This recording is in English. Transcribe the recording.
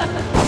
Ha ha ha!